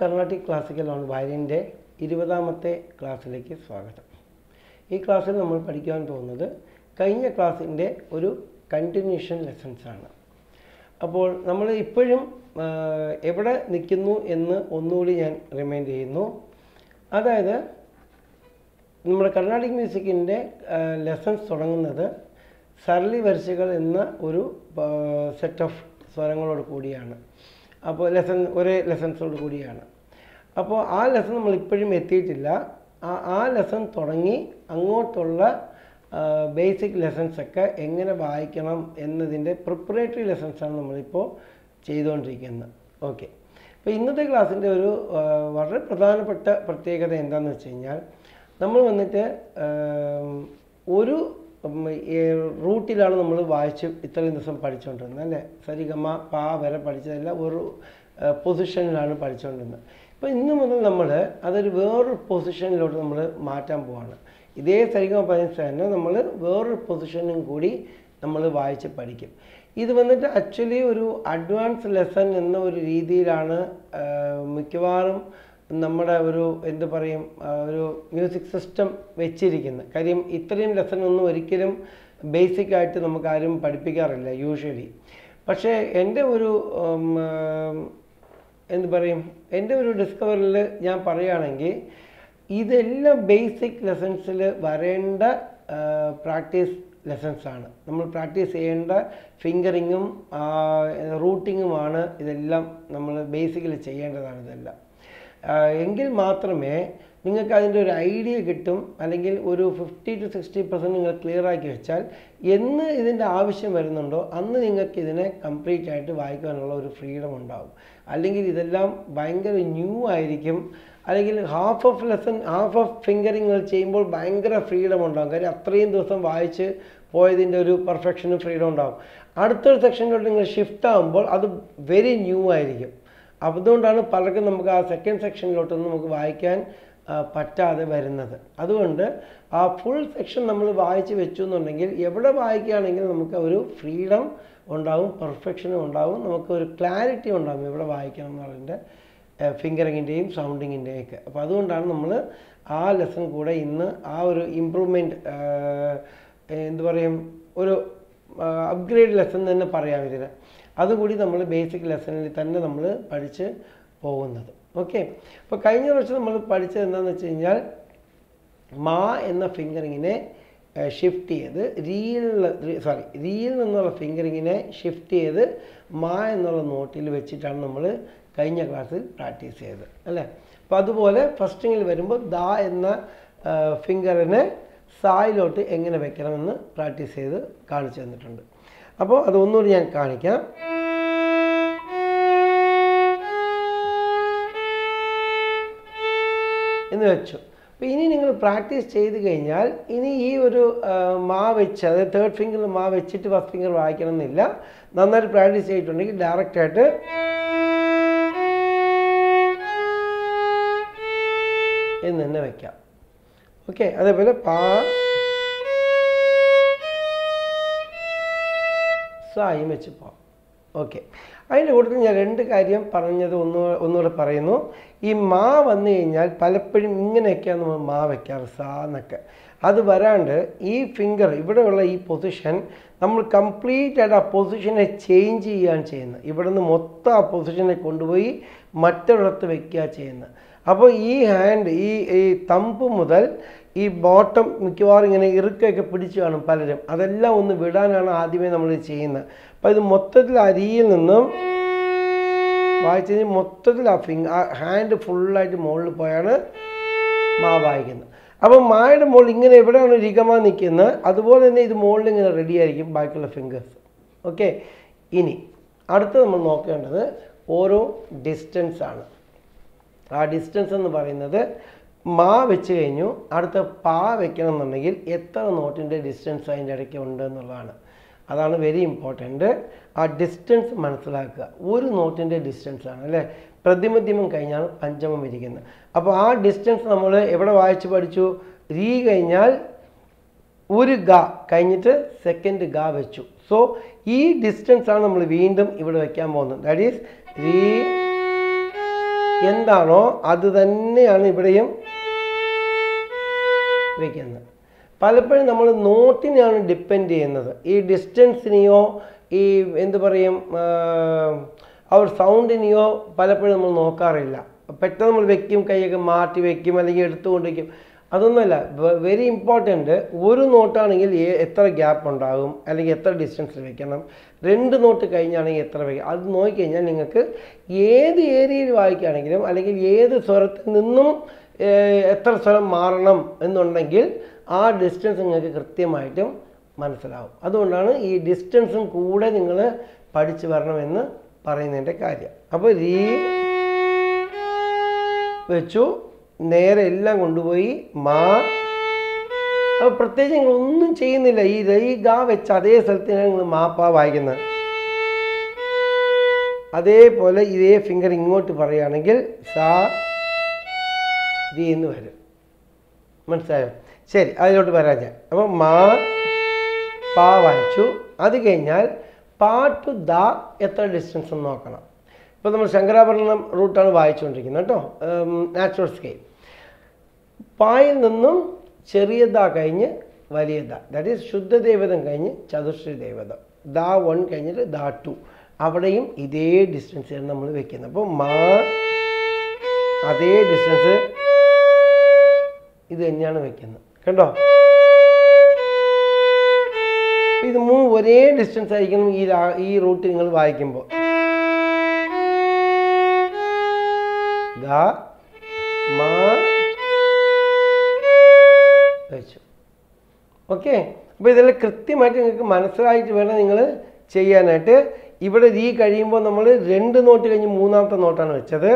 Carnatic classical on വയലിന്റെ ഇരുപതാമത്തെ ക്ലാസ്സിലേക്ക് സ്വാഗതം. ഈ ക്ലാസ്സിൽ നമ്മൾ പഠിക്കാൻ പോകുന്നത് കഴിഞ്ഞ ക്ലാസ്സിന്റെ ഒരു കണ്ടിന്യൂഷൻ ലെസൺസ് ആണ്. അപ്പോൾ നമ്മൾ ഇപ്പോഴും എവിടെ നിൽക്കുന്നു എന്ന് ഒന്നുകൂടി ഞാൻ റിമൈൻഡ് ചെയ്യുന്നു. അതായത് നമ്മുടെ കർണാടിക് മ്യൂസിക്കിന്റെ ലെസൺസ് തുടങ്ങുന്നത് സർലി വരിശകൾ എന്ന ഒരു സെറ്റ് ഓഫ് സ്വരങ്ങളോട് കൂടിയാണ്. അപ്പോൾ ലെസൺ ഒരേ ലെസൺസോട് കൂടിയാണ്. അപ്പോൾ ആ ലെസൺ നമ്മൾ ഇപ്പോഴും എത്തിയിട്ടില്ല. ആ ആ ലെസൺ തുടങ്ങി അങ്ങോട്ടുള്ള ബേസിക് ലെസൺസൊക്കെ എങ്ങനെ വായിക്കണം എന്നതിന്റെ പ്രിപ്പറേറ്ററി ലെസൺസാണ് നമ്മളിപ്പോൾ ചെയ്തുകൊണ്ടിരിക്കുന്നത് ഓക്കെ അപ്പോൾ ഇന്നത്തെ ക്ലാസ്സിന്റെ ഒരു വളരെ പ്രധാനപ്പെട്ട പ്രത്യേകത എന്താണെന്ന് വെച്ച് കഴിഞ്ഞാൽ നമ്മൾ വന്നിട്ട് ഒരു ഉം, ഈ റൂട്ടിലാണ് നമ്മൾ വായിച്ച് ഇത്രയും ദിവസം പഠിച്ചുകൊണ്ടിരുന്നത് അല്ലേ? സരിഗമ പാ വരെ പഠിച്ചതല്ല ഒരു പൊസിഷനിലാണ് പഠിച്ചുകൊണ്ടിരുന്നത്. ഇപ്പോൾ ഇന്ന് മുതൽ നമ്മൾ അതൊരു വേറൊരു പൊസിഷനിലോട്ട് നമ്മൾ മാറ്റാൻ പോവാണ്. ഇതേ സരിഗമ പതിനഞ്ച് തന്നെ നമ്മൾ വേറൊരു പൊസിഷനും കൂടി നമ്മൾ വായിച്ച് പഠിക്കും. ഇത് വന്നിട്ട് ആക്ച്വലി ഒരു അഡ്വാൻസ് ലെസൺ എന്ന ഒരു രീതിയിലാണ് മിക്കവാറും നമ്മുടെ ഒരു എന്ത് പറയും ഒരു മ്യൂസിക് സിസ്റ്റം വെച്ചിരിക്കുന്നത് കാര്യം ഇത്രയും ലെസൺ ഒന്നും ഒരിക്കലും ബേസിക് ആയിട്ട് നമുക്ക് ആരും പഠിപ്പിക്കാറില്ല യൂഷ്വലി പക്ഷേ എന്റെ ഒരു എന്ത് പറയും എന്റെ ഒരു ഡിസ്കവറിൽ ഞാൻ പറയുകയാണെങ്കിൽ ഇതെല്ലാം ബേസിക് ലെസൺസിൽ വരേണ്ട പ്രാക്ടീസ് ലെസൺസാണ് നമ്മൾ പ്രാക്ടീസ് ചെയ്യേണ്ട ഫിംഗറിങ്ങും റൂട്ടിങ്ങുമാണ് ഇതെല്ലാം നമ്മൾ ബേസിക്കലി ചെയ്യേണ്ടതാണ് ഇതെല്ലാം. എങ്കിൽ മാത്രമേ നിങ്ങൾക്ക് അതിന്റെ ഒരു ഐഡിയ കിട്ടും അല്ലെങ്കിൽ ഒരു ഫിഫ്റ്റി ടു സിക്സ്റ്റി പെർസെന്റ് നിങ്ങൾ ക്ലിയർ ആക്കി വെച്ചാൽ എന്ന് ഇതിന്റെ ആവശ്യം വരുന്നുണ്ടോ അന്ന് നിങ്ങൾക്ക് ഇതിനെ കംപ്ലീറ്റ് ആയിട്ട് വായിക്കാനുള്ള ഒരു ഫ്രീഡം ഉണ്ടാകും അല്ലെങ്കിൽ ഇതെല്ലാം ഭയങ്കര ന്യൂ ആയിരിക്കും. അല്ലെങ്കിൽ half of lesson half of ഫിംഗറിങ്ങൾ ചെയ്യുമ്പോൾ ഭയങ്കര ഫ്രീഡം ഉണ്ടാകും കാര്യം അത്രയും ദിവസം വായിച്ച് പോയതിന്റെ ഒരു പെർഫെക്ഷനും ഫ്രീഡം ഉണ്ടാകും അടുത്തൊരു സെക്ഷനിലോട്ട് നിങ്ങൾ ഷിഫ്റ്റ് ആകുമ്പോൾ അത് വെരി ന്യൂ ആയിരിക്കും. അപ്പോൾ അതുകൊണ്ടാണ് പലർക്കും നമുക്ക് ആ സെക്കൻഡ് സെക്ഷനിലോട്ടൊന്നും നമുക്ക് വായിക്കാൻ പറ്റാതെ വരുന്നത്. അതുകൊണ്ട് ആ ഫുൾ സെക്ഷൻ നമ്മൾ വായിച്ച് വെച്ചു എന്നുണ്ടെങ്കിൽ എവിടെ വായിക്കുകയാണെങ്കിൽ നമുക്ക് ഒരു ഫ്രീഡം ഉണ്ടാവും പെർഫെക്ഷനും ഉണ്ടാവും നമുക്ക് ഒരു ക്ലാരിറ്റി ഉണ്ടാവും എവിടെ വായിക്കണം എന്ന് പറയുന്നത് ഫിംഗറിങ്ങിന്റെയും സൗണ്ടിങ്ങിന്റെയും ഒക്കെ അപ്പോൾ അതുകൊണ്ടാണ് നമ്മൾ ആ ലെസൺ കൂടെ ഇന്ന് ആ ഒരു ഇമ്പ്രൂവ്മെന്റ് എന്തു പറയും ഒരു അപ്ഗ്രേഡ് ലെസൺ തന്നെ പറയാം ഇതിന് അതുകൂടി നമ്മൾ ബേസിക് ലെസണിൽ തന്നെ നമ്മൾ പഠിച്ച് പോകുന്നത്. ഓക്കെ അപ്പോൾ കഴിഞ്ഞ പ്രാവശ്യം നമ്മൾ പഠിച്ചത് എന്താണെന്ന് വെച്ച് കഴിഞ്ഞാൽ മാ എന്ന ഫിംഗറിങ്ങിനെ ഷിഫ്റ്റ് ചെയ്ത് റിയിൽ സോറി റിയിൽ നിന്നുള്ള ഫിംഗറിങ്ങിനെ ഷിഫ്റ്റ് ചെയ്ത് മാ എന്നുള്ള നോട്ടിൽ വെച്ചിട്ടാണ് നമ്മൾ കഴിഞ്ഞ ക്ലാസ്സിൽ പ്രാക്ടീസ് ചെയ്തത്. അല്ലേ? അപ്പോൾ അതുപോലെ ഫസ്റ്റിങ്ങിൽ വരുമ്പോൾ ദ എന്ന ഫിംഗറിനെ സായിലോട്ട് എങ്ങനെ വെക്കണമെന്ന് പ്രാക്ടീസ് ചെയ്ത് കാണിച്ചു തന്നിട്ടുണ്ട്. അപ്പോൾ അത് ഒന്നുകൂടി ഞാൻ കാണിക്കാം. എന്ന് വെച്ചു. അപ്പോൾ ഇനി നിങ്ങൾ പ്രാക്ടീസ് ചെയ്ത് കഴിഞ്ഞാൽ ഇനി ഈ ഒരു മാ വെച്ച് അതായത് തേർഡ് ഫിംഗറിൽ മാ വെച്ചിട്ട് ഫസ്റ്റ് ഫിംഗർ വായിക്കണം എന്നില്ല നന്നായിട്ട് പ്രാക്ടീസ് ചെയ്തിട്ടുണ്ടെങ്കിൽ ഡയറക്റ്റായിട്ട് എന്ന് തന്നെ വയ്ക്കാം ഓക്കെ അതേപോലെ പാ സായും വെച്ച് പോവാം ഓക്കെ. അതിന്റെ കൂട്ടത്തിൽ ഞാൻ രണ്ട് കാര്യം പറഞ്ഞത് ഒന്ന് ഒന്നുകൂടെ പറയുന്നു. ഈ മാ വന്നു കഴിഞ്ഞാൽ പലപ്പോഴും ഇങ്ങനെയൊക്കെയാണ് നമ്മൾ മാ വയ്ക്കാറ് സാ എന്നൊക്കെ. അത് വരാണ്ട് ഈ ഫിംഗർ ഇവിടെയുള്ള ഈ പൊസിഷൻ നമ്മൾ കംപ്ലീറ്റ് ആയിട്ട് ആ പൊസിഷനെ ചേഞ്ച് ചെയ്യുകയാണ് ചെയ്യുന്നത്. ഇവിടെ നിന്ന് മൊത്തം ആ പൊസിഷനെ കൊണ്ടുപോയി മറ്റൊരിടത്ത് വയ്ക്കുക ചെയ്യുന്നത്. അപ്പോൾ ഈ ഹാൻഡ് ഈ ഈ തമ്പ് മുതൽ ഈ ബോട്ടം മിക്കവാറും ഇങ്ങനെ ഇറുക്കൊക്കെ പിടിച്ചു കാണും പലരും. അതെല്ലാം ഒന്ന് വിടാനാണ് ആദ്യമേ നമ്മൾ ചെയ്യുന്നത്. അപ്പോൾ ഇത് മൊത്തത്തിൽ അരിയിൽ നിന്നും വായിച്ചു കഴിഞ്ഞാൽ മൊത്തത്തിൽ ആ ഫിംഗ് ആ ഹാൻഡ് ഫുള്ളായിട്ട് മുകളിൽ പോയാണ് മാ വായിക്കുന്നത്. അപ്പം മായുടെ മുകളിൽ ഇങ്ങനെ എവിടെയാണ് രികമ നിൽക്കുന്നത്? അതുപോലെ തന്നെ ഇത് മുകളിൽ ഇങ്ങനെ റെഡി ആയിരിക്കും ബാക്കിയുള്ള ഫിംഗേഴ്സ് ഓക്കെ ഇനി അടുത്ത് നമ്മൾ നോക്കേണ്ടത് ഓരോ ഡിസ്റ്റൻസ് ആണ്. ആ ഡിസ്റ്റൻസ് എന്ന് പറയുന്നത് മാ വെച്ച് കഴിഞ്ഞു അടുത്ത പാ വെക്കണം എന്നുണ്ടെങ്കിൽ എത്ര നോട്ടിന്റെ ഡിസ്റ്റൻസ് അതിന്റെ ഇടയ്ക്ക് ഉണ്ട് എന്നുള്ളതാണ്. അതാണ് വെരി ഇമ്പോർട്ടന്റ് ആ ഡിസ്റ്റൻസ് മനസ്സിലാക്കുക. ഒരു നോട്ടിന്റെ ഡിസ്റ്റൻസ് ആണ് അല്ലേ? പ്രതിമധ്യമം കഴിഞ്ഞാണ് പഞ്ചമം ഇരിക്കുന്നത്. അപ്പോൾ ആ ഡിസ്റ്റൻസ് നമ്മൾ എവിടെ വായിച്ച് പഠിച്ചു? രീ കഴിഞ്ഞാൽ ഒരു ഗ കഴിഞ്ഞിട്ട് സെക്കൻഡ് ഗ വെച്ചു. സോ ഈ ഡിസ്റ്റൻസ് ആണ് നമ്മൾ വീണ്ടും ഇവിടെ വെക്കാൻ പോകുന്നത്. ദാറ്റ് ഈസ് രീ എന്താണോ അത് തന്നെയാണ് ഇവിടെയും വയ്ക്കുന്നത് പലപ്പോഴും നമ്മൾ നോട്ടിനെയാണ് ഡിപ്പെൻഡ് ചെയ്യുന്നത്. ഈ ഡിസ്റ്റൻസിനെയോ ഈ എന്ത് പറയും ആ ഒരു സൗണ്ടിനെയോ പലപ്പോഴും നമ്മൾ നോക്കാറില്ല. പെട്ടെന്ന് നമ്മൾ വെക്കും കൈയൊക്കെ മാറ്റി വെക്കും അല്ലെങ്കിൽ എടുത്തുകൊണ്ട് വയ്ക്കും അതൊന്നുമല്ല വെരി ഇമ്പോർട്ടന്റ് ഒരു നോട്ടാണെങ്കിൽ എത്ര ഗ്യാപ്പ് ഉണ്ടാകും അല്ലെങ്കിൽ എത്ര ഡിസ്റ്റൻസിൽ വെക്കണം. രണ്ട് നോട്ട് കഴിഞ്ഞാണെങ്കിൽ എത്ര വയ്ക്കും അത് നോക്കിക്കഴിഞ്ഞാൽ നിങ്ങൾക്ക് ഏത് ഏരിയയിൽ വായിക്കുകയാണെങ്കിലും അല്ലെങ്കിൽ ഏത് സ്വരത്തിൽ നിന്നും എത്ര സ്ഥലം മാറണം എന്നുണ്ടെങ്കിൽ ആ ഡിസ്റ്റൻസ് നിങ്ങൾക്ക് കൃത്യമായിട്ടും മനസ്സിലാവും. അതുകൊണ്ടാണ് ഈ ഡിസ്റ്റൻസും കൂടെ നിങ്ങൾ പഠിച്ചു വരണമെന്ന് പറയുന്നതിന്റെ കാര്യം. അപ്പോൾ രീ വെച്ചു നേരെ എല്ലാം കൊണ്ടുപോയി മാ. അപ്പോൾ പ്രത്യേകിച്ച് നിങ്ങൾ ഒന്നും ചെയ്യുന്നില്ല. ഈ രൈ ഗാ വെച്ച് അതേ സ്ഥലത്ത് നിങ്ങൾ മാപ്പ വായിക്കുന്നത്. അതേപോലെ ഇതേ ഫിംഗർ ഇങ്ങോട്ട് പറയുകയാണെങ്കിൽ സാ ദി എന്ന് വരും. മനസ്സിലായോ? ശരി അതിലോട്ട് വരാം ഞാൻ. അപ്പോൾ മാ പാ വായിച്ചു. അത് കഴിഞ്ഞാൽ പാ ടു ദ എത്ര ഡിസ്റ്റൻസ് എന്ന് നോക്കണം. ഇപ്പോൾ നമ്മൾ ശങ്കരാഭരണം റൂട്ടാണ് വായിച്ചുകൊണ്ടിരിക്കുന്നത് കേട്ടോ. നാച്ചുറൽ സ്കെയിൽ പായിൽ നിന്നും ചെറിയതാ കഴിഞ്ഞ് വലിയ ദ. ദാറ്റ് ഈസ് ശുദ്ധ ദേവതം കഴിഞ്ഞ് ചതുശ്രീ ദേവതം. ദ വൺ കഴിഞ്ഞിട്ട് ദാ ടു അവിടെയും ഇതേ ഡിസ്റ്റൻസ് നമ്മൾ വെക്കുന്നത്. അപ്പോൾ മാ അതേ ഡിസ്റ്റൻസ് ഇത് തന്നെയാണ് വെക്കുന്നത്. കണ്ടോ? ഇത് മൂ ഒരേ ഡിസ്റ്റൻസ് ആയിരിക്കണം ഈ ഈ റൂട്ട് നിങ്ങൾ വായിക്കുമ്പോൾ. ഗ വെച്ചു. ഓക്കെ അപ്പോൾ ഇതെല്ലാം കൃത്യമായിട്ട് നിങ്ങൾക്ക് മനസ്സിലായിട്ട് വേണം നിങ്ങൾ ചെയ്യാനായിട്ട്. ഇവിടെ രീ കഴിയുമ്പോൾ നമ്മൾ രണ്ട് നോട്ട് കഴിഞ്ഞ് മൂന്നാമത്തെ നോട്ടാണ് വെച്ചത്.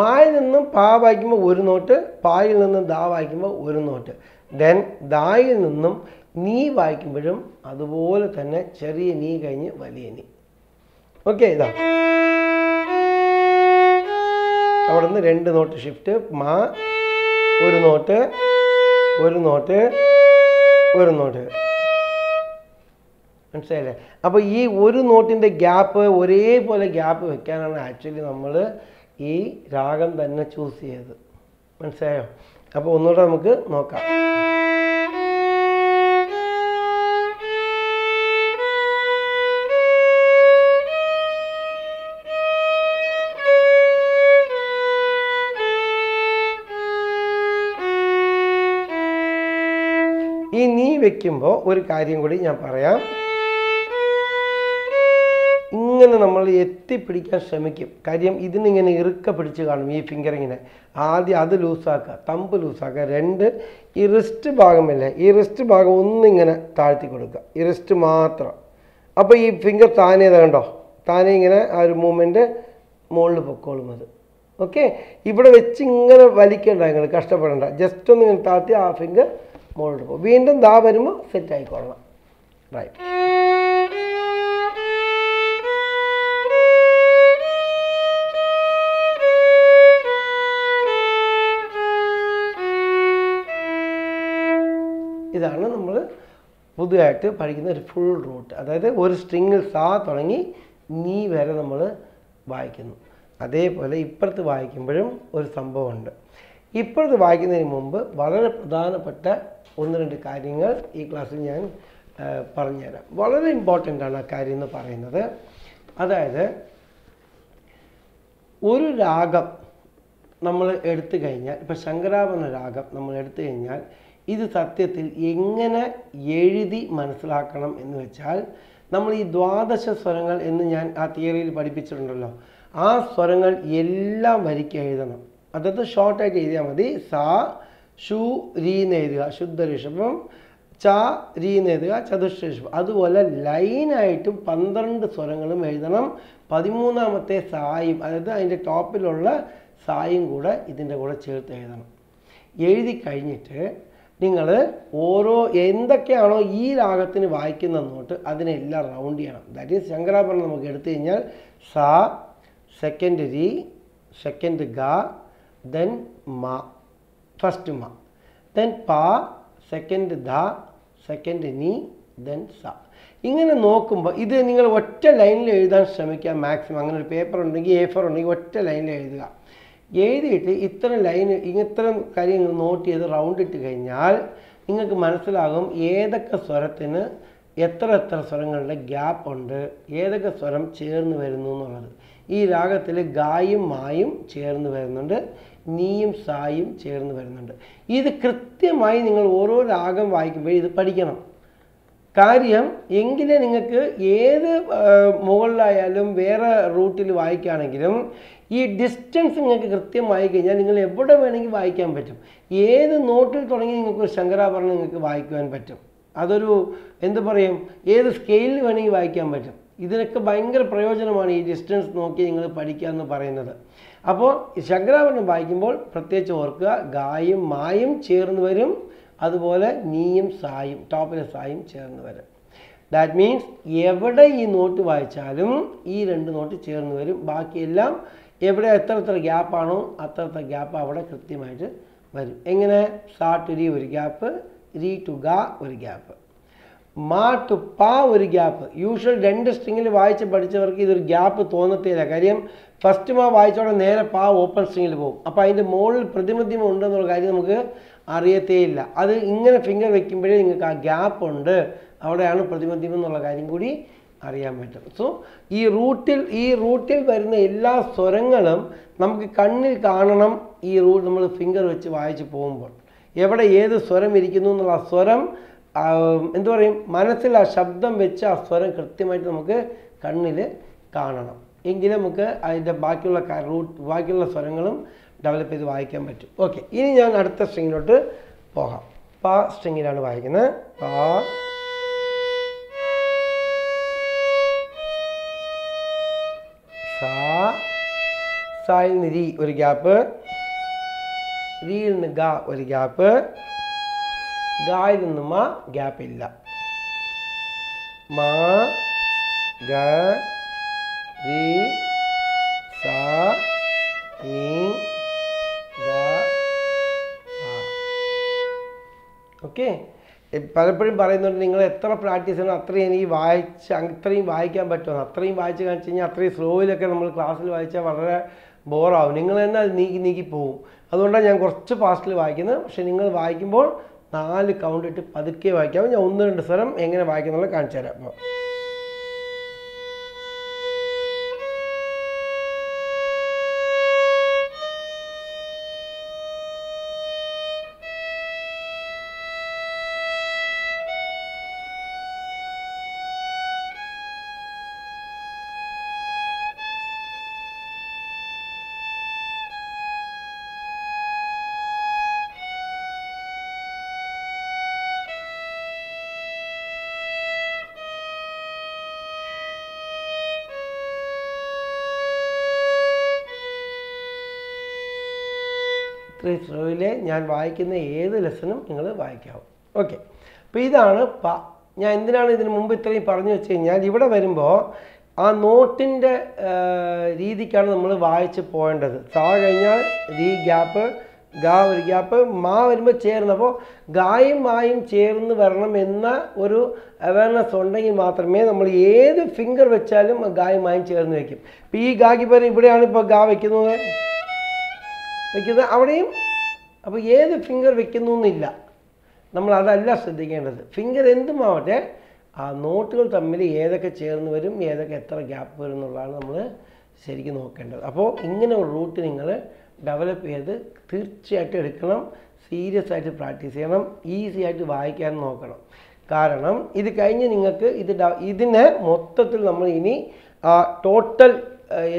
മായിൽ നിന്നും പാ വായിക്കുമ്പോൾ ഒരു നോട്ട് പായിൽ നിന്നും ദാ വായിക്കുമ്പോൾ ഒരു നോട്ട്. ദെൻ ദായിൽ നിന്നും നീ വായിക്കുമ്പോഴും അതുപോലെ തന്നെ ചെറിയ നീ കഴിഞ്ഞ് വലിയ നീ. ഓക്കെ ഇതാ. അവിടെ നിന്ന് രണ്ട് നോട്ട് ഷിഫ്റ്റ് മാ ഒരു നോട്ട് ഒരു നോട്ട് ഒരു നോട്ട്. മനസ്സിലായില്ലേ? അപ്പോൾ ഈ ഒരു നോട്ടിന്റെ ഗ്യാപ്പ് ഒരേപോലെ ഗ്യാപ്പ് വെക്കാനാണ് ആക്ച്വലി നമ്മൾ ഈ രാഗം തന്നെ ചൂസ് ചെയ്തത്. മനസ്സിലായോ? അപ്പോൾ ഒന്നുകൂടെ നമുക്ക് നോക്കാം. ഈ നീ വെക്കുമ്പോൾ ഒരു കാര്യം കൂടി ഞാൻ പറയാം. ഇങ്ങനെ നമ്മൾ എത്തിപ്പിടിക്കാൻ ശ്രമിക്കും. കാര്യം ഇതിനിങ്ങനെ ഇറുക്ക പിടിച്ച് കാണും ഈ ഫിംഗറിങ്ങിനെ ആദ്യം അത് ലൂസാക്കുക തമ്പ് ലൂസാക്കുക രണ്ട് ഈ റിസ്റ്റ് ഭാഗമില്ലേ ഈ റിസ്റ്റ് ഭാഗം ഒന്നിങ്ങനെ താഴ്ത്തി കൊടുക്കുക ഈ റിസ്റ്റ് മാത്രം. അപ്പോൾ ഈ ഫിംഗർ താനേ കണ്ടോ? താനേ ഇങ്ങനെ ആ ഒരു മൂമെന്റ് മുകളിൽ പൊക്കോളും അത്. ഓക്കെ ഇവിടെ വെച്ച് ഇങ്ങനെ വലിക്കേണ്ട നിങ്ങൾ കഷ്ടപ്പെടേണ്ട. ജസ്റ്റ് ഒന്ന് ഇങ്ങനെ താഴ്ത്തി ആ ഫിംഗർ മുകളിൽ പോകും. വീണ്ടും ദാ വരുമ്പോൾ സെറ്റ് ആയിക്കൊള്ളണം റൈറ്റ് പുതുതായിട്ട് പഠിക്കുന്ന ഒരു ഫുൾ റൂട്ട് അതായത് ഒരു സ്ട്രിങ്ങിൽ സാ തുടങ്ങി നീ വരെ നമ്മൾ വായിക്കുന്നു. അതേപോലെ ഇപ്പുറത്ത് വായിക്കുമ്പോഴും ഒരു സംഭവമുണ്ട്. ഇപ്പുറത്ത് വായിക്കുന്നതിന് മുമ്പ് വളരെ പ്രധാനപ്പെട്ട ഒന്ന് രണ്ട് കാര്യങ്ങൾ ഈ ക്ലാസ്സിൽ ഞാൻ പറഞ്ഞുതരാം. വളരെ ഇമ്പോർട്ടന്റ് ആണ് ആ കാര്യം എന്ന് പറയുന്നത്. അതായത് ഒരു രാഗം നമ്മൾ എടുത്തു കഴിഞ്ഞാൽ ഇപ്പോൾ ശങ്കരാഭരണ രാഗം നമ്മൾ എടുത്തു കഴിഞ്ഞാൽ ഇത് സത്യത്തിൽ എങ്ങനെ എഴുതി മനസ്സിലാക്കണം എന്ന് വെച്ചാൽ നമ്മൾ ഈ ദ്വാദശ സ്വരങ്ങൾ എന്ന് ഞാൻ ആ തിയറിയിൽ പഠിപ്പിച്ചിട്ടുണ്ടല്ലോ. ആ സ്വരങ്ങൾ എല്ലാം വരിക്ക് എഴുതണം. അതായത് ഷോർട്ടായിട്ട് എഴുതിയാൽ മതി. സ ഷു രീ എന്ന് എഴുതുക. ശുദ്ധ ഋഷഭം ച രീ എന്ന് എഴുതുക. ഋഷഭം അതുപോലെ ലൈനായിട്ടും പന്ത്രണ്ട് സ്വരങ്ങളും എഴുതണം. പതിമൂന്നാമത്തെ സായും അതായത് അതിന്റെ ടോപ്പിലുള്ള സായും കൂടെ ഇതിന്റെ കൂടെ ചേർത്ത് എഴുതണം. എഴുതി കഴിഞ്ഞിട്ട് നിങ്ങൾ ഓരോ എന്തൊക്കെയാണോ ഈ രാഗത്തിന് വായിക്കുന്ന അതിനെല്ലാം റൗണ്ട് ചെയ്യണം. ദാറ്റ് ഈസ് ശങ്കരാഭരണം നമുക്ക് എടുത്തു കഴിഞ്ഞാൽ സ സെക്കൻഡ് രി സെക്കൻഡ് ഗ ദെൻ മ ഫസ്റ്റ് മ. ദെൻ പ സെക്കൻഡ് ധ സെക്കൻഡ് നീ ദെൻ സ. ഇങ്ങനെ നോക്കുമ്പോൾ ഇത് നിങ്ങൾ ഒറ്റ ലൈനിൽ എഴുതാൻ ശ്രമിക്കുക മാക്സിമം അങ്ങനെ ഒരു പേപ്പർ ഉണ്ടെങ്കിൽ എ ഫോർ ഉണ്ടെങ്കിൽ ഒറ്റ ലൈനിൽ എഴുതുക. എഴുതിയിട്ട് ഇത്ര ലൈൻ ഇത്തരം കാര്യങ്ങൾ നോട്ട് ചെയ്ത് റൗണ്ട് ഇട്ട് കഴിഞ്ഞാൽ നിങ്ങൾക്ക് മനസ്സിലാകും ഏതൊക്കെ സ്വരത്തിന് എത്ര എത്ര സ്വരങ്ങളുടെ ഗ്യാപ്പ് ഉണ്ട് ഏതൊക്കെ സ്വരം ചേർന്ന് വരുന്നു എന്നുള്ളത്. ഈ രാഗത്തിൽ ഗായും മായും ചേർന്ന് വരുന്നുണ്ട് നീയും സായും ചേർന്ന് വരുന്നുണ്ട്. ഇത് കൃത്യമായി നിങ്ങൾ ഓരോ രാഗം വായിക്കുമ്പോഴും ഇത് പഠിക്കണം. കാര്യം എങ്കിലേ നിങ്ങൾക്ക് ഏത് മുകളിലായാലും വേറെ റൂട്ടിൽ വായിക്കുകയാണെങ്കിലും ഈ ഡിസ്റ്റൻസ് നിങ്ങൾക്ക് കൃത്യമായി കഴിഞ്ഞാൽ നിങ്ങൾ എവിടെ വേണമെങ്കിൽ വായിക്കാൻ പറ്റും. ഏത് നോട്ടിൽ തുടങ്ങി നിങ്ങൾക്ക് ശങ്കരാഭരണം നിങ്ങൾക്ക് വായിക്കുവാൻ പറ്റും. അതൊരു എന്ത് പറയും ഏത് സ്കെയിലിൽ വേണമെങ്കിൽ വായിക്കാൻ പറ്റും. ഇതിനൊക്കെ ഭയങ്കര പ്രയോജനമാണ് ഈ ഡിസ്റ്റൻസ് നോക്കി നിങ്ങൾ പഠിക്കുക എന്ന് പറയുന്നത്. അപ്പോൾ ശങ്കരാഭരണം വായിക്കുമ്പോൾ പ്രത്യേകിച്ച് ഓർക്കുക ഗായും മായും ചേർന്ന് വരും. അതുപോലെ നീയും സായും ടോപ്പിലെ സായും ചേർന്ന് വരും ദാറ്റ് മീൻസ് എവിടെ ഈ നോട്ട് വായിച്ചാലും ഈ രണ്ട് നോട്ട് ചേർന്ന് വരും ബാക്കിയെല്ലാം എവിടെ എത്ര എത്ര ഗ്യാപ്പാണോ അത്ര അത്ര ഗ്യാപ്പ് അവിടെ കൃത്യമായിട്ട് വരും. എങ്ങനെ? സാ ടു രി ഒരു ഗ്യാപ്പ് രി ടു ഗ ഒരു ഗ്യാപ്പ് മാ ടു പാ ഒരു ഗ്യാപ്പ് യൂഷ്വൽ രണ്ട് സ്ട്രിങ്ങിൽ വായിച്ച് പഠിച്ചവർക്ക് ഇതൊരു ഗ്യാപ്പ് തോന്നത്തില്ല കാര്യം ഫസ്റ്റ് മാ വായിച്ചോടെ നേരെ പാ ഓപ്പൺ സ്ട്രിങ്ങിൽ പോകും. അപ്പോൾ അതിന്റെ മുകളിൽ പ്രതിമധ്യം കാര്യം നമുക്ക് അറിയത്തേയില്ല. അത് ഇങ്ങനെ ഫിംഗർ വെക്കുമ്പോഴേ നിങ്ങൾക്ക് ആ ഗ്യാപ്പ് ഉണ്ട്. അവിടെയാണ് പ്രതിബന്ധം എന്നുള്ള കാര്യം കൂടി അറിയാൻ പറ്റും. സോ ഈ റൂട്ടിൽ ഈ റൂട്ടിൽ വരുന്ന എല്ലാ സ്വരങ്ങളും നമുക്ക് കണ്ണിൽ കാണണം ഈ റൂട്ട് നമ്മൾ ഫിംഗർ വെച്ച് വായിച്ച് പോകുമ്പോൾ. എവിടെ ഏത് സ്വരം ഇരിക്കുന്നു എന്നുള്ള ആ സ്വരം എന്തു പറയും? മനസ്സിൽ ആ ശബ്ദം വെച്ച് ആ സ്വരം കൃത്യമായിട്ട് നമുക്ക് കണ്ണിൽ കാണണം. എങ്കിലേ നമുക്ക് അതിന്റെ ബാക്കിയുള്ള റൂട്ട് ബാക്കിയുള്ള സ്വരങ്ങളും ഡെവലപ്പ് ചെയ്ത് വായിക്കാൻ പറ്റും. ഓക്കെ ഇനി ഞാൻ അടുത്ത സ്ട്രിങ്ങിലോട്ട് പോകാം. പാ സ്ട്രിങ്ങിലാണ് വായിക്കുന്നത്. പാ സായിൽ നിന്ന് രി ഒരു ഗ്യാപ്പ്. റിയിൽ നിന്ന് ഗ ഒരു ഗ്യാപ്പ്. ഗായിൽ നിന്ന് മ ഗ്യാപ്പ് ഇല്ല. മാ ഗ രി സ നീ ഓക്കെ പലപ്പോഴും പറയുന്നുണ്ട് നിങ്ങൾ എത്ര പ്രാക്ടീസ് ചെയ്യണം അത്രയും എനിക്ക് വായിച്ച് അത്രയും വായിക്കാൻ പറ്റുമോ? അത്രയും വായിച്ച് കാണിച്ചു കഴിഞ്ഞാൽ അത്രയും സ്ലോയിലൊക്കെ നമ്മൾ ക്ലാസ്സിൽ വായിച്ചാൽ വളരെ ബോറാവും. നിങ്ങൾ തന്നെ അത് നീക്കി നീക്കി പോവും. അതുകൊണ്ടാണ് ഞാൻ കുറച്ച് ഫാസ്റ്റിൽ വായിക്കുന്നത്. പക്ഷേ നിങ്ങൾ വായിക്കുമ്പോൾ നാല് കൗണ്ട് ഇട്ട് പതുക്കെ വായിക്കാവും ഞാൻ ഒന്ന് രണ്ട് സ്വരം എങ്ങനെ വായിക്കുന്നുള്ള കാണിച്ചു തരാം. അപ്പോൾ സ്ലോയിലെ ഞാൻ വായിക്കുന്ന ഏത് ലെസണും നിങ്ങൾ വായിക്കാവും. ഓക്കെ അപ്പോൾ ഇതാണ് പ. ഞാൻ എന്തിനാണ് ഇതിന് മുമ്പ് ഇത്രയും പറഞ്ഞു വെച്ച് കഴിഞ്ഞാൽ ഇവിടെ വരുമ്പോൾ ആ നോട്ടിന്റെ രീതിക്കാണ് നമ്മൾ വായിച്ച് പോകേണ്ടത്. താ കഴിഞ്ഞാൽ രീ ഗ്യാപ്പ് ഗാ ഒരു ഗ്യാപ്പ് മാ വരുമ്പോൾ ചേർന്ന്. അപ്പോൾ ഗായും മായും ചേർന്ന് വരണം എന്ന ഒരു അവയർനെസ് ഉണ്ടെങ്കിൽ മാത്രമേ നമ്മൾ ഏത് ഫിംഗർ വെച്ചാലും ഗായും മായും ചേർന്ന് വയ്ക്കും. ഇപ്പോൾ ഈ ഗായ്ക്ക് പകരം ഇവിടെയാണ് ഇപ്പോൾ ഗാ വെക്കുന്നത്. വെക്കുന്നത് അവിടെയും അപ്പോൾ ഏത് ഫിംഗർ വെക്കുന്നു എന്നില്ല നമ്മൾ അതല്ല ശ്രദ്ധിക്കേണ്ടത്. ഫിംഗർ എന്തുമാവട്ടെ ആ നോട്ടുകൾ തമ്മിൽ ഏതൊക്കെ ചേർന്ന് വരും ഏതൊക്കെ എത്ര ഗ്യാപ്പ് വരും എന്നുള്ളതാണ് നമ്മൾ ശരിക്കും നോക്കേണ്ടത്. അപ്പോൾ ഇങ്ങനെ ഒരു റൂട്ട് നിങ്ങൾ ഡെവലപ്പ് ചെയ്ത് തീർച്ചയായിട്ടും എടുക്കണം സീരിയസ് ആയിട്ട് പ്രാക്ടീസ് ചെയ്യണം ഈസി ആയിട്ട് വായിക്കാൻ നോക്കണം. കാരണം ഇത് കഴിഞ്ഞ് നിങ്ങൾക്ക് ഇത് ഇതിനെ മൊത്തത്തിൽ നമ്മൾ ഇനി ടോട്ടൽ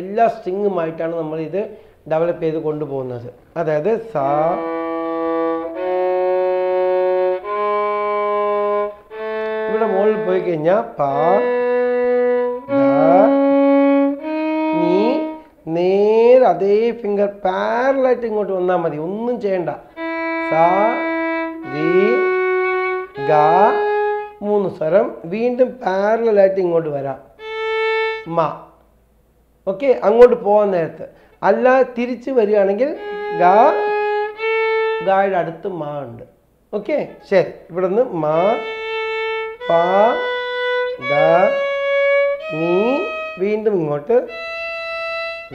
എല്ലാ സ്ട്രിങ്ങുമായിട്ടാണ് നമ്മളിത് ഡെവലപ്പ് ചെയ്ത് കൊണ്ടുപോകുന്നത്. അതായത് സാ ഇവിടെ മുകളിൽ പോയി കഴിഞ്ഞാൽ പാ നേരെ അതേ ഫിംഗർ പാരലായിട്ട് ഇങ്ങോട്ട് വന്നാൽ മതി. ഒന്നും ചെയ്യണ്ട. സാ രി ഗ മൂന്ന് സ്വരം വീണ്ടും പാരലായിട്ട് ഇങ്ങോട്ട് വരാം. മ. ഓക്കെ അങ്ങോട്ട് പോകാൻ നേരത്ത്. അല്ല തിരിച്ച് വരികയാണെങ്കിൽ ഗ ഗായുടെ അടുത്ത് മാ ഉണ്ട്. ഓക്കെ? ശരി. ഇവിടെ നിന്ന് മാ പാ ദ നീ വീണ്ടും ഇങ്ങോട്ട്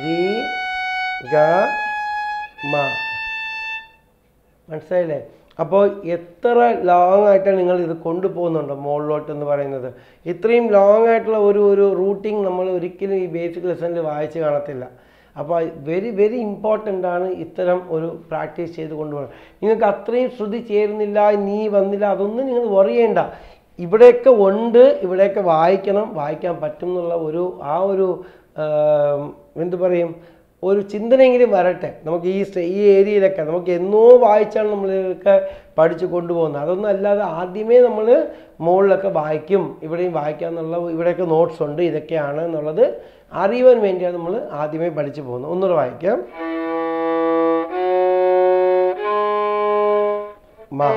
രി ഗ മാ. മനസ്സിലായില്ലേ? അപ്പോൾ എത്ര ലോങ് ആയിട്ടാണ് നിങ്ങൾ ഇത് കൊണ്ടുപോകുന്നുണ്ടോ മുകളിലോട്ട് എന്ന് പറയുന്നത്? ഇത്രയും ലോങ് ആയിട്ടുള്ള ഒരു ഒരു റൂട്ടിങ് നമ്മൾ ഒരിക്കലും ഈ ബേസിക് ലെസണിൽ വായിച്ച് കാണത്തില്ല. അപ്പോൾ വെരി വെരി ഇമ്പോർട്ടന്റ് ആണ് ഇത്തരം ഒരു പ്രാക്ടീസ് ചെയ്ത് കൊണ്ടുപോകണം. നിങ്ങൾക്ക് അത്രയും ശ്രുതി ചേരുന്നില്ല നീ വന്നില്ല അതൊന്നും നിങ്ങൾ worry ഇവിടെയൊക്കെ ഉണ്ട് ഇവിടെയൊക്കെ വായിക്കണം വായിക്കാൻ പറ്റും എന്നുള്ള ഒരു ആ ഒരു എന്തു പറയും? ഒരു ചിന്തനെങ്കിലും വരട്ടെ. നമുക്ക് ഈ ഈ ഏരിയയിലൊക്കെ നമുക്ക് എന്നോ വായിച്ചാണ് നമ്മളൊക്കെ പഠിച്ചു കൊണ്ടുപോകുന്നത്. അതൊന്നും അല്ലാതെ ആദ്യമേ നമ്മൾ മുകളിലൊക്കെ വായിക്കും. ഇവിടെയും വായിക്കാന്നുള്ള ഇവിടെയൊക്കെ നോട്ട്സ് ഉണ്ട് ഇതൊക്കെയാണ് എന്നുള്ളത് അറിയുവാൻ വേണ്ടിയാണ് നമ്മൾ ആദ്യമേ പഠിച്ചു പോകുന്നത്. ഒന്നുകൂടെ വായിക്കാം. മാ.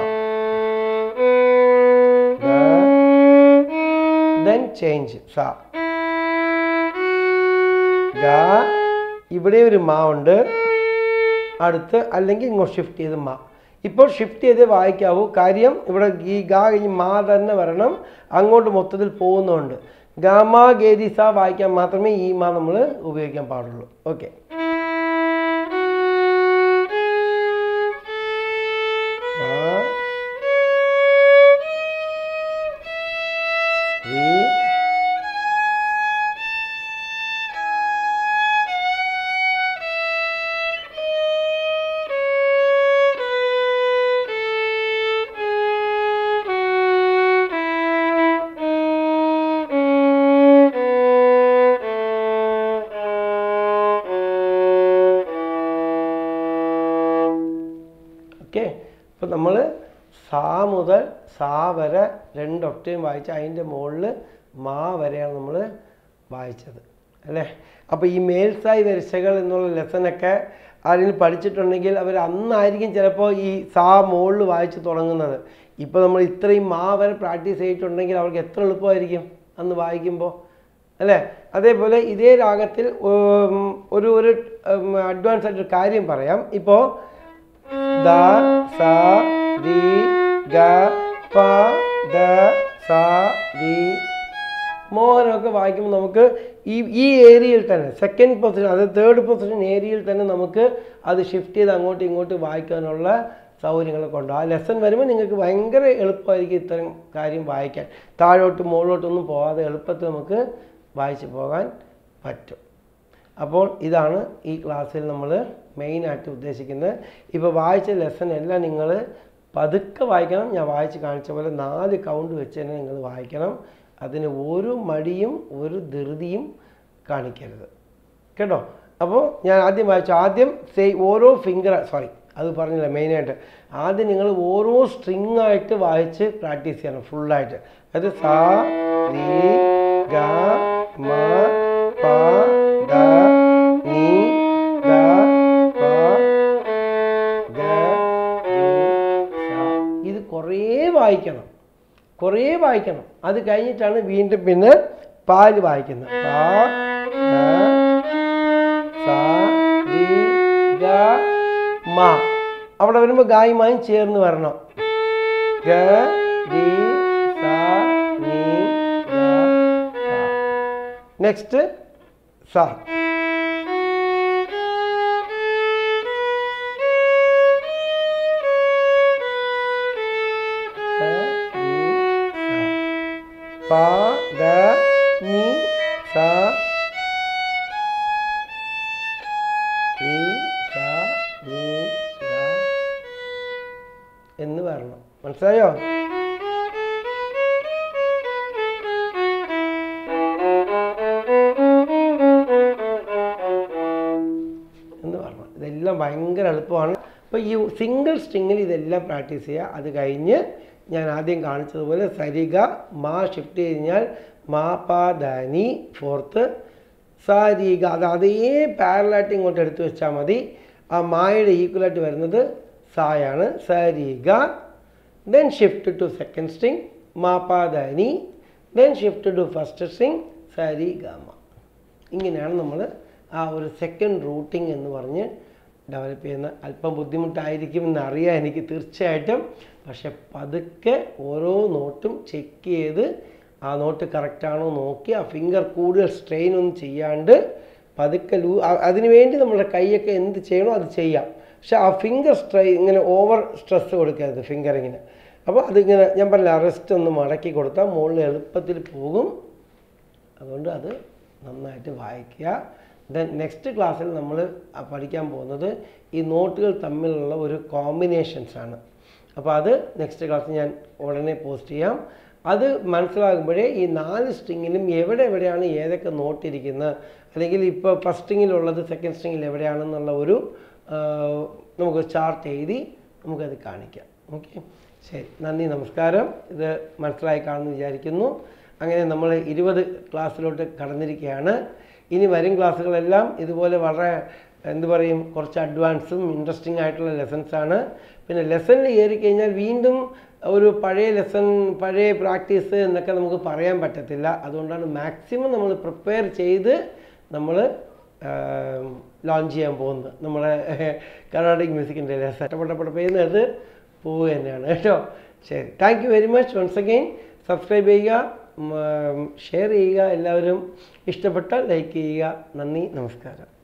ചേഞ്ച്. ഗ. ഇവിടെ ഒരു മാ ഉണ്ട്. അടുത്ത് അല്ലെങ്കിൽ ഇങ്ങോട്ട് ഷിഫ്റ്റ് ചെയ്ത് മാ. ഇപ്പോൾ ഷിഫ്റ്റ് ചെയ്ത് വായിക്കാവൂ. കാര്യം ഇവിടെ ഈ ഗ കഴിഞ്ഞ് മാ തന്നെ വരണം. അങ്ങോട്ട് മൊത്തത്തിൽ പോകുന്നുണ്ട്. ഗാമ ഗേദിസ വായിക്കാൻ മാത്രമേ ഈ മാ നമ്മൾ ഉപയോഗിക്കാൻ പാടുള്ളൂ. ഓക്കെ. അപ്പോൾ നമ്മൾ സാ മുതൽ സാ വരെ രണ്ട് ഒക്ടയും വായിച്ച് അതിന്റെ മുകളിൽ മാ വരെയാണ് നമ്മൾ വായിച്ചത്. അല്ലേ? അപ്പോൾ ഈ മേൽസായി വരിശകൾ എന്നുള്ള ലെസനൊക്കെ ആരെങ്കിലും പഠിച്ചിട്ടുണ്ടെങ്കിൽ അവർ അന്നായിരിക്കും ചിലപ്പോൾ ഈ സാ മുകളിൽ വായിച്ച് തുടങ്ങുന്നത്. ഇപ്പോൾ നമ്മൾ ഇത്രയും മാ വരെ പ്രാക്ടീസ് ചെയ്തിട്ടുണ്ടെങ്കിൽ അവർക്ക് എത്ര എളുപ്പമായിരിക്കും അന്ന് വായിക്കുമ്പോൾ അല്ലേ? അതേപോലെ ഇതേ രാഗത്തിൽ ഒരു ഒരു അഡ്വാൻസ് ആയിട്ടൊരു കാര്യം പറയാം. ഇപ്പോൾ ദ സ രി ഗ പ ദ സ രി മോഹനമൊക്കെ വായിക്കുമ്പോൾ നമുക്ക് ഈ ഈ ഏരിയയിൽ തന്നെ സെക്കൻഡ് പൊസിഷൻ അതായത് തേർഡ് പൊസിഷൻ ഏരിയയിൽ തന്നെ നമുക്ക് അത് ഷിഫ്റ്റ് ചെയ്ത് അങ്ങോട്ടും ഇങ്ങോട്ടും വായിക്കാനുള്ള സൗകര്യങ്ങളൊക്കെ ഉണ്ട്. ആ ലെസൺ വരുമ്പോൾ നിങ്ങൾക്ക് ഭയങ്കര എളുപ്പമായിരിക്കും ഇത്തരം കാര്യം വായിക്കാൻ. താഴോട്ടും മുകളിലോട്ടൊന്നും പോകാതെ എളുപ്പത്തിൽ നമുക്ക് വായിച്ചു പോകാൻ പറ്റും. അപ്പോൾ ഇതാണ് ഈ ക്ലാസ്സിൽ നമ്മൾ മെയിനായിട്ട് ഉദ്ദേശിക്കുന്നത്. ഇപ്പോൾ വായിച്ച ലെസൺ എല്ലാം നിങ്ങൾ പതുക്കെ വായിക്കണം. ഞാൻ വായിച്ച് കാണിച്ച പോലെ നാല് കൗണ്ട് വെച്ച് തന്നെ നിങ്ങൾ വായിക്കണം. അതിന് ഒരു മടിയും ഒരു ധൃതിയും കാണിക്കരുത്. കേട്ടോ? അപ്പോൾ ഞാൻ ആദ്യം വായിച്ചു. ആദ്യം സേ ഓരോ ഫിംഗർ സോറി അത് പറഞ്ഞില്ല മെയിനായിട്ട് ആദ്യം നിങ്ങൾ ഓരോ സ്ട്രിങ് ആയിട്ട് വായിച്ച് പ്രാക്ടീസ് ചെയ്യണം ഫുള്ളായിട്ട് അതായത് സാ രീ ഗ മ പ വായിക്കണം. കുറേ വായിക്കണം. അത് കഴിഞ്ഞിട്ടാണ് വീണ്ടും പിന്നെ പാൽ വായിക്കുന്നത്. അവിടെ വരുമ്പോൾ ഗായുമായും ചേർന്ന് വരണം. നെക്സ്റ്റ് സ, ഇതെല്ലാം ഭയങ്കര എളുപ്പമാണ്. അപ്പോൾ ഈ സിംഗിൾ സ്ട്രിങ്ങിൽ ഇതെല്ലാം പ്രാക്ടീസ് ചെയ്യുക. അത് കഴിഞ്ഞ് ഞാൻ ആദ്യം കാണിച്ചതുപോലെ സരിഗ മാ ഷിഫ്റ്റ് കഴിഞ്ഞാൽ മാ പാ ധനി ഫോർത്ത് സരിഗ. അത് അതേ പാരലായിട്ട് ഇങ്ങോട്ട് എടുത്തു വെച്ചാൽ മതി. ആ മായയുടെ ഈക്വലായിട്ട് വരുന്നത് സായാണ്. Sariga then shift to second string മാ പാ ധനി then shift to first string സരിഗമ ഇങ്ങനെയാണ് നമ്മൾ ആ ഒരു സെക്കൻഡ് റൂട്ടിംഗ് എന്ന് പറഞ്ഞ് ഡെവലപ്പ് ചെയ്യുന്ന അല്പം ബുദ്ധിമുട്ടായിരിക്കും എന്നറിയാം എനിക്ക് തീർച്ചയായിട്ടും. പക്ഷെ പതുക്കെ ഓരോ നോട്ടും ചെക്ക് ചെയ്ത് ആ നോട്ട് കറക്റ്റാണോ നോക്കി ആ ഫിംഗർ കൂടുതൽ സ്ട്രെയിൻ ഒന്നും ചെയ്യാണ്ട് പതുക്കെ ലൂ അതിനു വേണ്ടി നമ്മുടെ കൈയൊക്കെ എന്ത് ചെയ്യണോ അത് ചെയ്യാം. പക്ഷെ ആ ഫിംഗർ സ്ട്രൈ ഇങ്ങനെ ഓവർ സ്ട്രെസ് കൊടുക്കരുത് ഫിംഗറിങ്ങിന് അപ്പോൾ അതിങ്ങനെ ഞാൻ പറഞ്ഞില്ല റെസ്റ്റ് ഒന്ന് മടക്കി കൊടുത്താൽ മുകളിൽ എളുപ്പത്തിൽ പോകും. അതുകൊണ്ട് അത് നന്നായിട്ട് വായിക്കുക. ദെൻ നെക്സ്റ്റ് ക്ലാസ്സിൽ നമ്മൾ പഠിക്കാൻ പോകുന്നത് ഈ നോട്ടുകൾ തമ്മിലുള്ള ഒരു കോമ്പിനേഷൻസ് ആണ്. അപ്പോൾ അത് നെക്സ്റ്റ് ക്ലാസ്സിൽ ഞാൻ ഉടനെ പോസ്റ്റ് ചെയ്യാം. അത് മനസ്സിലാകുമ്പോഴേ ഈ നാല് സ്ട്രിങ്ങിലും എവിടെ എവിടെയാണ് ഏതൊക്കെ നോട്ട് ഇരിക്കുന്നത്? അല്ലെങ്കിൽ ഇപ്പോൾ ഫസ്റ്റ് സ്ട്രിങ്ങിലുള്ളത് സെക്കൻഡ് സ്ട്രിങ്ങിൽ എവിടെയാണെന്നുള്ള ഒരു നമുക്ക് ചാർട്ട് എഴുതി നമുക്കത് കാണിക്കാം. ഓക്കെ ശരി. നന്ദി നമസ്കാരം. ഇത് മനസ്സിലായി കാണുമെന്ന് വിചാരിക്കുന്നു. അങ്ങനെ നമ്മൾ ഇരുപത് ക്ലാസ്സിലോട്ട് കടന്നിരിക്കുകയാണ്. ഇനി വരും ക്ലാസ്സുകളെല്ലാം ഇതുപോലെ വളരെ എന്ത് പറയും കുറച്ച് അഡ്വാൻസും ഇൻട്രസ്റ്റിംഗ് ആയിട്ടുള്ള ലെസൺസാണ് പിന്നെ ലെസണിൽ കയറി കഴിഞ്ഞാൽ വീണ്ടും ഒരു പഴയ ലെസൺ പഴയ പ്രാക്ടീസ് എന്നൊക്കെ നമുക്ക് പറയാൻ പറ്റത്തില്ല. അതുകൊണ്ടാണ് മാക്സിമം നമ്മൾ പ്രിപ്പയർ ചെയ്ത് നമ്മൾ ലോഞ്ച് ചെയ്യാൻ പോകുന്നത്. നമ്മുടെ കർണാടിക് മ്യൂസിക്കിന്റെ ലെസൺ ഇഷ്ടപ്പെട്ടപ്പെട്ട പെയ്യുന്നത് പോവുക തന്നെയാണ്. കേട്ടോ? ശരി. Thank you very much once again subscribe ചെയ്യുക. ഷെയർ ചെയ്യുക. എല്ലാവരും ഇഷ്ടപ്പെട്ടാൽ ലൈക്ക് ചെയ്യുക. നന്ദി നമസ്കാരം.